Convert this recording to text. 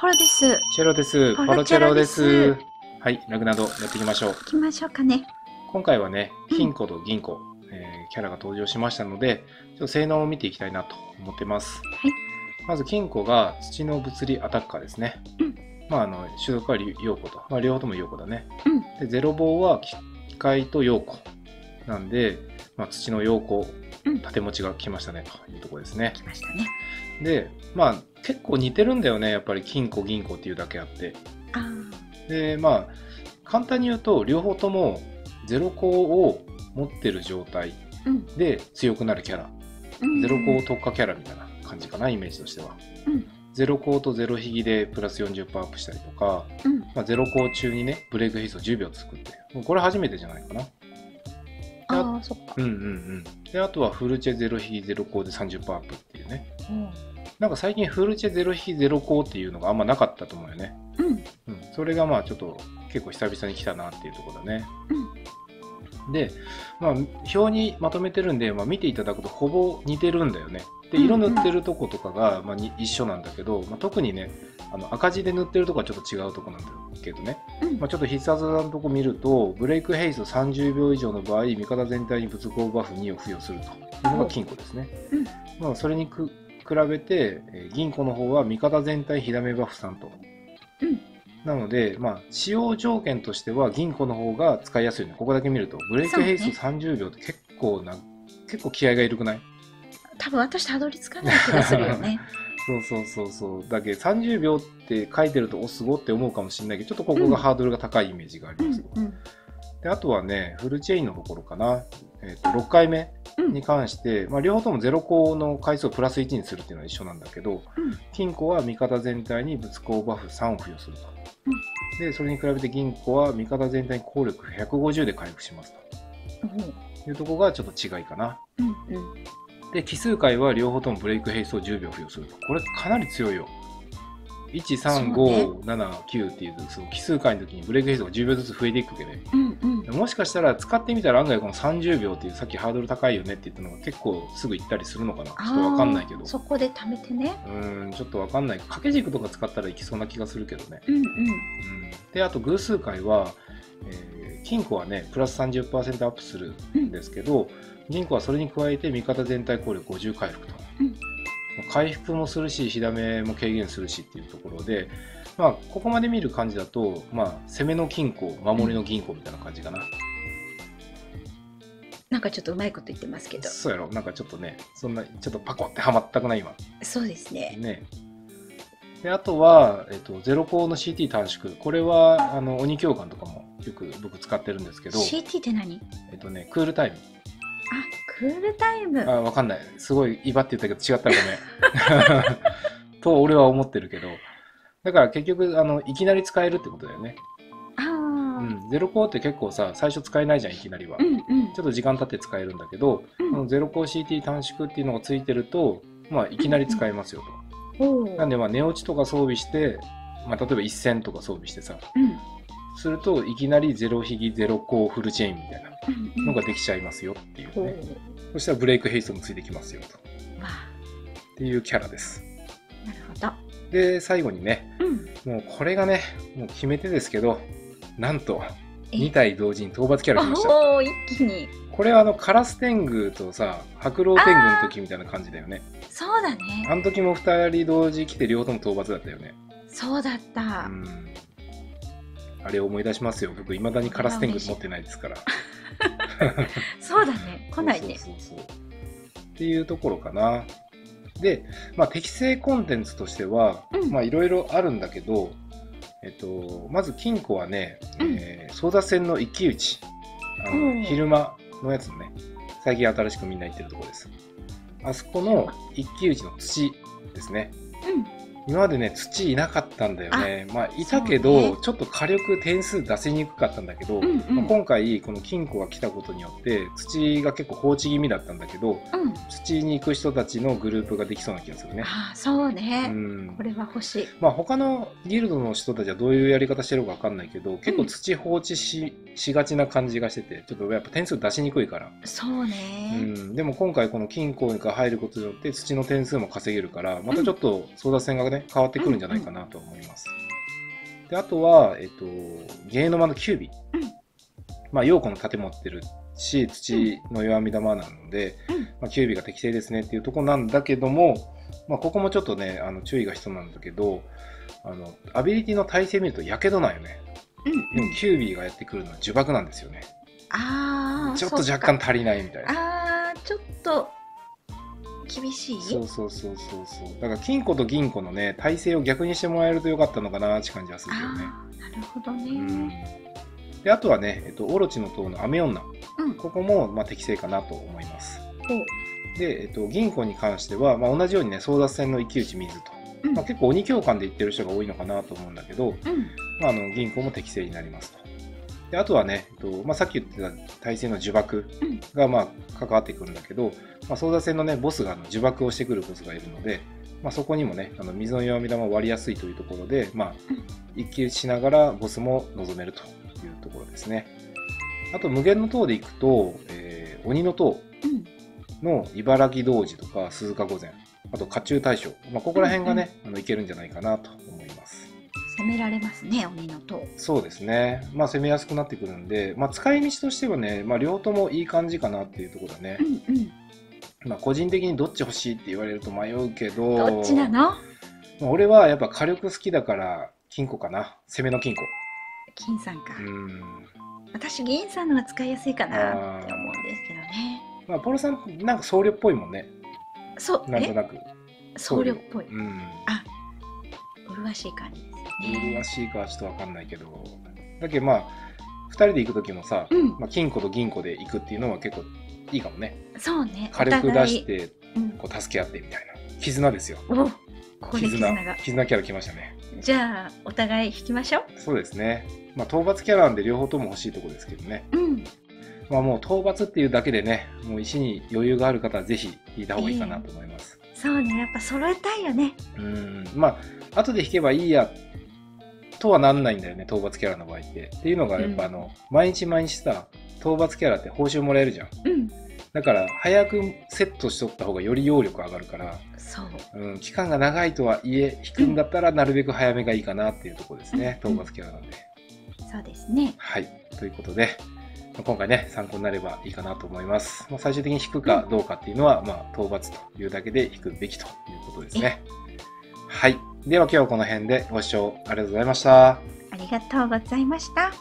ポロです。チェロです。ポポロチェロでですす。はい、ラグナードやっていきましょう。行きましょうかね。今回はね、うん金庫と銀庫、えーキャラが登場しましたので、ちょっと性能を見ていきたいなと思ってます。はい。まず金庫が土の物理アタッカーですね。うんまあ、あの、種族は陽子と。まあ、両方とも陽子だね。うん。で、ゼロ棒は機械と陽子。なんで、まあ、土の陽子、うん縦持ちが来ましたねというところですね。来ましたね。で、まあ、結構似てるんだよね。やっぱり金庫、銀庫っていうだけあって。あでまあ簡単に言うと両方ともゼロコを持ってる状態。で強くなるキャラ、うんゼロコ特化キャラみたいな感じかなイメージとしては、うんゼロコとゼロヒギでプラス40%アップしたりとか、うん。まあ、ゼロコ中にねブレイクヘイスト10秒作ってこれ初めてじゃないかなああ、そっかうん。うんうんであとはフルチェゼロヒギゼロコで30%アップっていうねうんなんか最近フルチェゼロヒギゼロコっていうのがあんまなかったと思うよねうん。うん、それがまあちょっと結構久々に来たなっていうところだね。で、まあ、表にまとめてるんで、まあ、見ていただくとほぼ似てるんだよね。でうんうん色塗ってるとことかが、まあ、に一緒なんだけど、まあ、特にねあの赤字で塗ってるとこはちょっと違うとこなんだけどね、うん。まあ、ちょっと必殺技のとこ見るとブレイクヘイスト30秒以上の場合味方全体に物攻バフ2を付与するというのが金庫ですね。うんまあ、それにく比べて、えー銀庫の方は味方全体火ダメバフ3と。うんなので、まあ、使用条件としては銀庫の方が使いやすいね。ここだけ見ると、ブレイクヘイスト30秒って結構な、結構気合がいるくない？多分私たどり着かない気がするよね。そうそうそうそう。だけど30秒って書いてると、お、すごって思うかもしれないけど、ちょっとここがハードルが高いイメージがありうんます。うん。であとはね、フルチェインのところかな。えっと6回目うんに関して、まあ、両方ともゼロコの回数をプラス1にするっていうのは一緒なんだけど、うん金庫は味方全体に物攻バフ3を付与すると。で、それに比べて銀庫は味方全体に効力150で回復しますというところがちょっと違いかな。うんうん。で、奇数回は両方ともブレイクヘイストを10秒付与すると。これかなり強いよ。1、3、そうね5、7、9っていうその奇数回の時にブレイクヘイストが10秒ずつ増えていくわけで、うんうん。もしかしたら使ってみたら案外この30秒っていうさっきハードル高いよねって言ったのが結構すぐ行ったりするのかなちょっとわかんないけどそこで貯めてね。うーんちょっとわかんない掛け軸とか使ったらいきそうな気がするけどね、うんうん。うん、であと偶数回は、えー金庫はねプラス30%アップするんですけど、銀庫はそれに加えて味方全体効力50回復と、うん。回復もするし火ダメも軽減するしっていうところでまあここまで見る感じだとまあ攻めの金庫守りの銀庫みたいな感じかな、なんかちょっとうまいこと言ってますけど。そうやろ。なんかちょっとねそんなちょっとパコってはまったくない今。そうですね。ね。であとは、えっと、ゼロコーの CT 短縮。これはあの鬼教官とかもよく僕使ってるんですけど、CT って何？えっとね、クールタイムあ、クールタイム。あわかんない。すごい威張って言ったけど違ったらごめん。と俺は思ってるけど。だから結局あのいきなり使えるってことだよね、ああ。うん、ゼロコーって結構さ最初使えないじゃんいきなりは、うんうん。ちょっと時間経って使えるんだけど、うん。このゼロコー CT 短縮っていうのがついてると、まあ、いきなり使えますよと。おー。なんで、まあ、寝落ちとか装備して、まあ、例えば一戦とか装備してさ、うんするといきなりゼロヒギ、ゼロコーフルチェーンみたいなうんうんのができちゃいますよっていうおね。ーそしたらブレイクヘイストもついてきますよと。っていうキャラです。なるほど。で、最後にね、うん。もうこれがね、もう決め手ですけど、なんとえ？2体同時に討伐キャラ来ました。おお、一気に。これはあのカラス天狗とさ、白老天狗の時みたいな感じだよね。そうだね。あの時も2人同時来て両方とも討伐だったよね。そうだったう。ん。あれを思い出しますよ。僕、いまだにカラス天狗持ってないですから。そうだね。来ないね。そうそうそうっていうところかな。で、まあ、適正コンテンツとしてはうん、まあ、いろいろあるんだけど、えっと、まず金庫はね、うんえー争奪戦の一騎打ち。あのうん昼間のやつのね、最近新しくみんな行ってるところです。あそこの一騎打ちの土ですね。うん。今までね、土いなかったんだよね。まあ、いたけど、ねちょっと火力点数出せにくかったんだけど、うんうんまあ、今回、この金庫が来たことによって、土が結構放置気味だったんだけど、うん。土に行く人たちのグループができそうな気がするね。ああ、そううね。んこ。れは欲しい。まあ、他のギルドの人たちはどういうやり方してるかわかんないけど、結構土放置ししがちな感じがしてて、ちょっとやっぱ点数出しにくいから。そううね。ん、でも今回この金庫が入ることによって土の点数も稼げるからまたちょっと争奪戦がねね変わってくるんじゃないかなと思います。であとは、えっと、芸の間のキュービ。うんまあ、陽子の盾持ってるし、土の弱み玉なので、うんまあ、キュービが適正ですねっていうところなんだけども、まあ、ここもちょっとね、あの注意が必要なんだけど、あの、アビリティの耐性見ると火傷なんよね。うんでも、キュービーがやってくるのは呪縛なんですよね。ああちょっと若干足りないみたいな。ああちょっと厳しい？そうそうそうそうそう。だから金庫と銀庫のね、体勢を逆にしてもらえるとよかったのかなって感じはするよね。ああなるほどうんねであとはね、えっと、オロチの塔の雨女。うんここも、まあ、適正かなと思います。で、えっと、銀庫に関しては、まあ、同じようにね、争奪戦の一騎打ち水と。うんまあ、結構鬼教官で言ってる人が多いのかなと思うんだけど、うんまあ、あの銀行も適正になりますと。であとはね、えっとまあ、さっき言ってた体制の呪縛うんがまあ関わってくるんだけど、まあ、争奪戦の、ね、ボスがあの呪縛をしてくるボスがいるので、まあ、そこにもね、あの水の弱み玉を割りやすいというところで、まあうん、一騎打ちしながらボスも望めるというところですね。あと、無限の塔でいくと、えー鬼の塔うんの茨城童子とか鈴鹿御前、あと甲冑大将、まあ、ここら辺がね、あのいけるんじゃないかなとめられますね鬼の塔そうですね。まあ攻めやすくなってくるんで、まあ使い道としてはね、まあ両方ともいい感じかなっていうところだねう。んうんまあ個人的にどっち欲しいって言われると迷うけど、どっちなの？まあ俺はやっぱ火力好きだから金庫かな。攻めの金庫。金さんか、うん。私銀さんのが使いやすいかなって思うんですけどねまあポロさんなんか僧侶っぽいもんね。そうえ？なんとなく。僧侶っぽいうん。あ麗しい感じですよね麗しいかはちょっとわかんないけど。だけどまあ、二人で行く時もさ、うんまあ金庫と銀庫で行くっていうのは結構いいかもね。そうね火力出して、うんこう助け合ってみたいな。絆ですよ。おここで絆が絆キャラ来ましたね。じゃあお互い引きましょうそうですね。まあ、討伐キャラなんで両方とも欲しいところですけどね。うんまあ、もう討伐っていうだけでね、もう石に余裕がある方はぜひ引いた方がいいかなと思います。そうねやっぱ揃えたいよねうん。まあ、後で引けばいいや、とはなんないんだよね、討伐キャラの場合って。っていうのが、やっぱあの、毎日毎日さ、討伐キャラって報酬もらえるじゃん。うんだから、早くセットしとった方がより揚力上がるから、そううん、期間が長いとはいえ、引くんだったらなるべく早めがいいかなっていうところですね、うん討伐キャラなんで。そうですねはい。ということで、まあ今回ね、参考になればいいかなと思います。まあ、最終的に引くかどうかっていうのは、まあ、討伐というだけで引くべきということですね。はい。では今日はこの辺でご視聴ありがとうございました。ありがとうございました